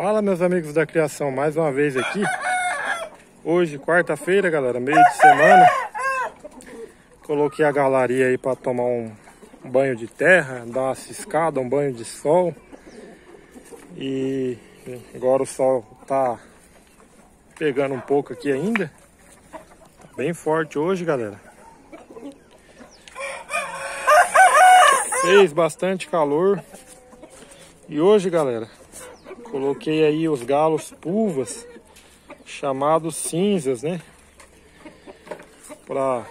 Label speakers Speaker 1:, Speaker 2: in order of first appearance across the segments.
Speaker 1: Fala meus amigos da criação, mais uma vez aqui. Hoje, quarta-feira galera, meio de semana. Coloquei a galeria aí para tomar um banho de terra Dar uma ciscada, um banho de sol. E agora o sol tá pegando um pouco aqui ainda. Tá Bem forte hoje galera. Fez bastante calor. E hoje galera Coloquei aí os galos pulvas, chamados cinzas, né? Para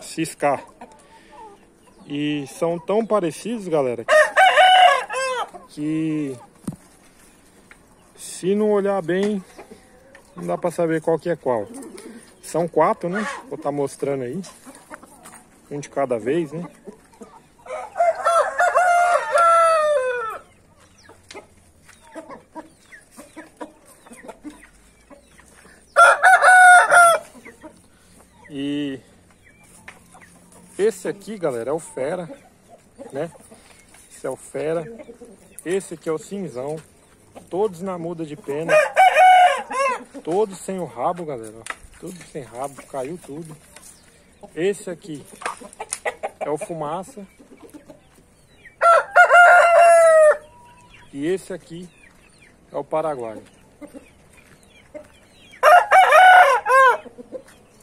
Speaker 1: ciscar. E são tão parecidos, galera, que se não olhar bem, não dá para saber qual que é qual. São quatro, né? Vou estar tá mostrando aí. Um de cada vez, né? E esse aqui, galera, é o fera, né? Esse é o fera. Esse aqui é o cinzão. Todos na muda de pena. Todos sem o rabo, galera. Tudo sem rabo, caiu tudo. Esse aqui é o fumaça. E esse aqui é o paraguai.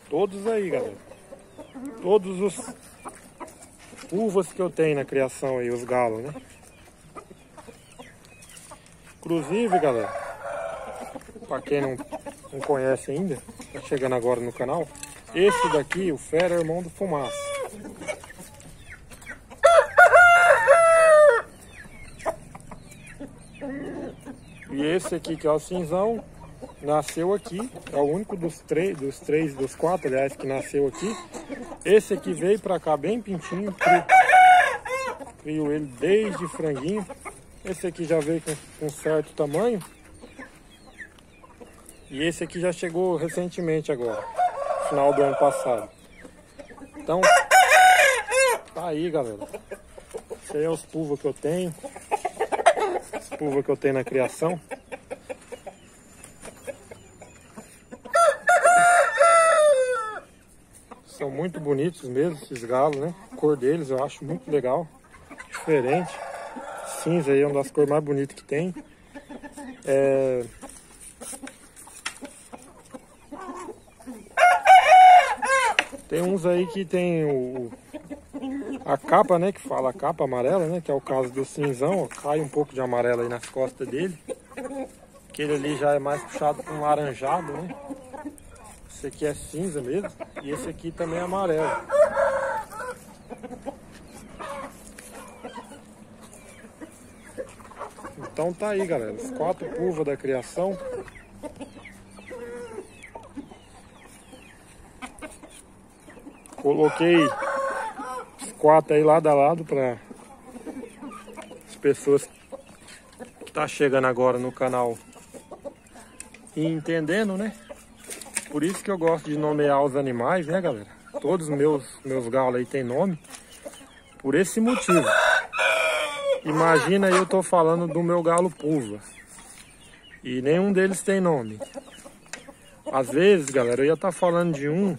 Speaker 1: Todos aí, galera. Todos os uvas que eu tenho na criação aí, os galos, né? Inclusive, galera, para quem não, não conhece ainda, tá chegando agora no canal, esse daqui, o Fera, é irmão do Fumaça. E esse aqui que é o cinzão, nasceu aqui, é o único dos três, dos três, dos quatro, aliás, que nasceu aqui. Esse aqui veio pra cá bem pintinho, crio, crio ele desde franguinho. Esse aqui já veio com, com certo tamanho. E esse aqui já chegou recentemente agora, final do ano passado. Então, tá aí, galera. Esse aí é os pulva que eu tenho. As pulva que eu tenho na criação. São muito bonitos mesmo esses galos, né? A cor deles eu acho muito legal. Diferente. Cinza aí é uma das cores mais bonitas que tem. É... Tem uns aí que tem o, a capa, né? Que fala a capa amarela, né? Que é o caso do cinzão. Ó, cai um pouco de amarelo aí nas costas dele. Aquele ali já é mais puxado para um laranjado, né? Esse aqui é cinza mesmo. E esse aqui também é amarelo. Então tá aí, galera. Os quatro curvas da criação. Coloquei os quatro aí lado a lado para as pessoas que tá chegando agora no canal e entendendo, né? Por isso que eu gosto de nomear os animais, né, galera? Todos os meus, meus galos aí tem nome. Por esse motivo. Imagina eu tô falando do meu galo pulva. E nenhum deles tem nome. Às vezes, galera, eu ia estar tá falando de um,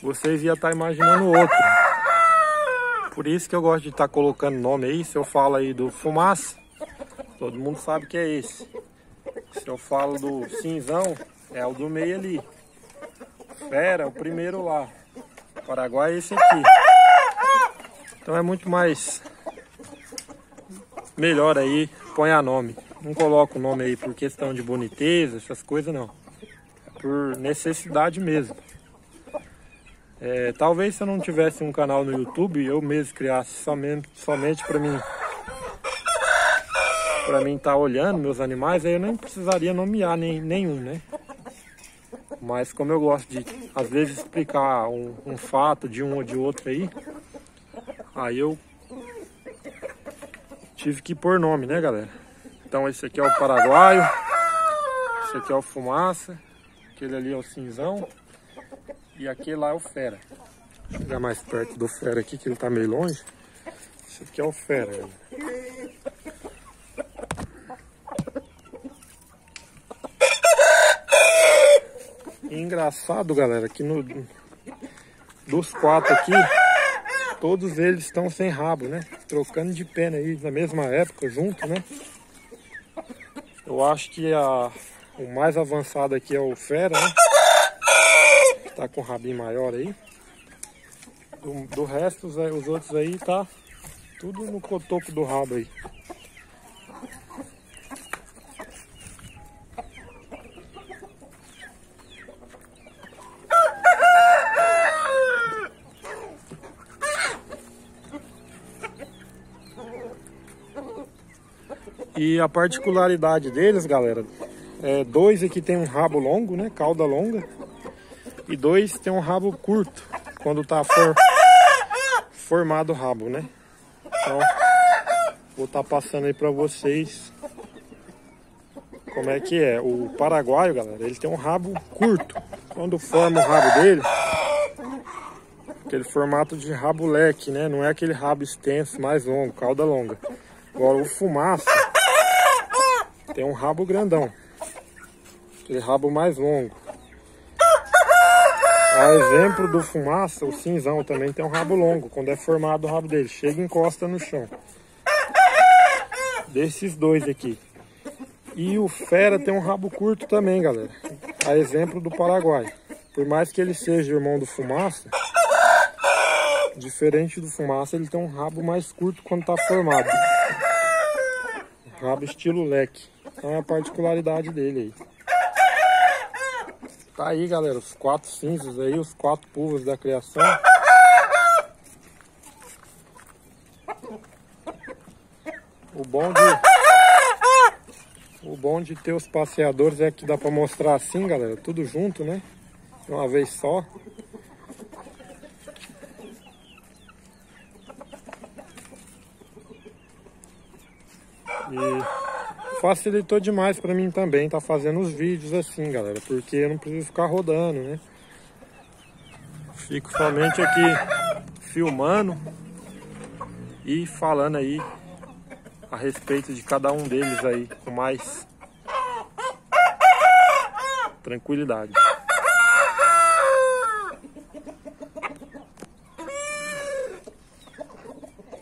Speaker 1: vocês iam estar tá imaginando outro. Por isso que eu gosto de estar tá colocando nome aí. Se eu falo aí do fumaça, todo mundo sabe que é esse. Se eu falo do cinzão, é o do meio ali. Fera, o primeiro lá. Paraguai é esse aqui. Então é muito mais melhor aí põe a nome. Não coloca o nome aí por questão de boniteza, essas coisas não. É por necessidade mesmo. É, talvez se eu não tivesse um canal no YouTube, eu mesmo criasse somente, somente para mim para mim estar tá olhando meus animais, aí eu nem precisaria nomear nem, nenhum, né? Mas como eu gosto de, às vezes, explicar um, um fato de um ou de outro aí, aí eu tive que pôr nome, né, galera? Então esse aqui é o paraguaio, esse aqui é o fumaça, aquele ali é o cinzão e aquele lá é o fera. Vou chegar mais perto do fera aqui, que ele tá meio longe. Esse aqui é o fera, galera. Engraçado, galera, que no, dos quatro aqui, todos eles estão sem rabo, né? Trocando de pena aí na mesma época, junto, né? Eu acho que a, o mais avançado aqui é o Fera, né? Tá com o rabinho maior aí. Do, do resto, os, os outros aí tá tudo no cotoco do rabo aí. E a particularidade deles, galera, é dois aqui tem um rabo longo, né? Cauda longa. E dois tem um rabo curto, quando tá for, formado o rabo, né? Então, vou estar tá passando aí pra vocês como é que é. O paraguaio, galera, ele tem um rabo curto. Quando forma o rabo dele, aquele formato de rabo leque, né? Não é aquele rabo extenso, mais longo, cauda longa. Agora o fumaça tem um rabo grandão. Aquele rabo mais longo. A exemplo do fumaça, o cinzão também tem um rabo longo. Quando é formado o rabo dele, chega e encosta no chão. Desses dois aqui. E o fera tem um rabo curto também, galera. A exemplo do Paraguai. Por mais que ele seja irmão do fumaça, diferente do fumaça, ele tem um rabo mais curto quando está formado. Rabo estilo leque. É a particularidade dele aí. Tá aí, galera, os quatro cinzas aí, os quatro pulvos da criação. O bom de... O bom de ter os passeadores é que dá pra mostrar assim, galera, tudo junto, né? De uma vez só. E facilitou demais para mim também tá fazendo os vídeos assim, galera, porque eu não preciso ficar rodando, né? Fico somente aqui filmando e falando aí a respeito de cada um deles aí com mais tranquilidade.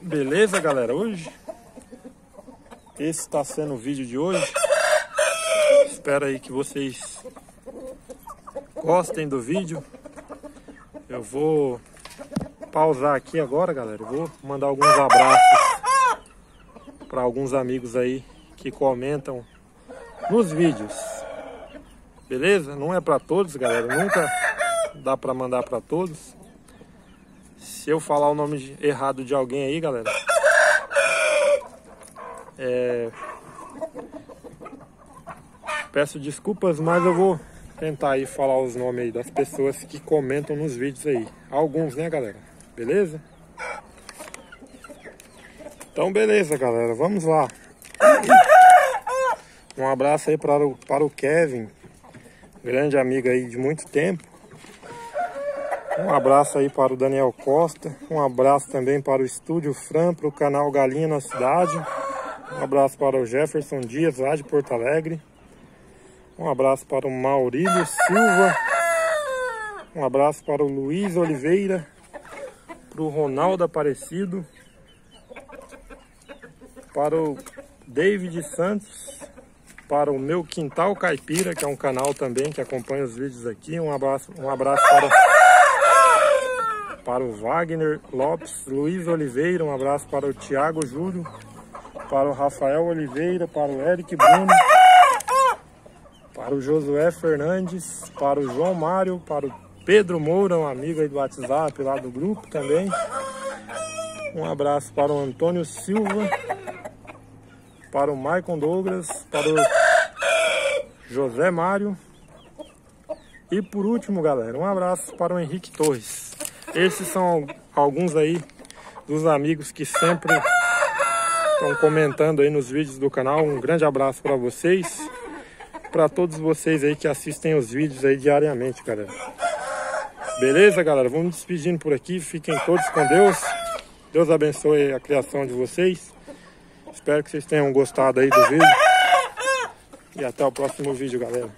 Speaker 1: Beleza, galera? Hoje esse está sendo o vídeo de hoje. Espero aí que vocês gostem do vídeo. Eu vou pausar aqui agora, galera. Vou mandar alguns abraços para alguns amigos aí que comentam nos vídeos. Beleza? Não é para todos, galera. Nunca dá para mandar para todos. Se eu falar o nome errado de alguém aí, galera, é... Peço desculpas, mas eu vou tentar aí falar os nomes aí das pessoas que comentam nos vídeos aí. Alguns, né, galera? Beleza? Então, beleza, galera. Vamos lá. Um abraço aí para o, para o Kevin, grande amigo aí de muito tempo. Um abraço aí para o Daniel Costa. Um abraço também para o Estúdio Fran, para o canal Galinha na Cidade. Um abraço para o Jefferson Dias, lá de Porto Alegre. Um abraço para o Maurílio Silva. Um abraço para o Luiz Oliveira. Para o Ronaldo Aparecido. Para o David Santos. Para o meu Quintal Caipira, que é um canal também que acompanha os vídeos aqui. Um abraço, um abraço para, para o Wagner Lopes, Luiz Oliveira. Um abraço para o Tiago Júlio para o Rafael Oliveira, para o Eric Bruno, para o Josué Fernandes, para o João Mário, para o Pedro Moura, um amigo aí do WhatsApp lá do grupo também. Um abraço para o Antônio Silva, para o Maicon Douglas, para o José Mário. E por último, galera, um abraço para o Henrique Torres. Esses são alguns aí dos amigos que sempre estão comentando aí nos vídeos do canal. Um grande abraço para vocês. Para todos vocês aí que assistem os vídeos aí diariamente, galera. Beleza, galera? Vamos despedindo por aqui. Fiquem todos com Deus. Deus abençoe a criação de vocês. Espero que vocês tenham gostado aí do vídeo. E até o próximo vídeo, galera.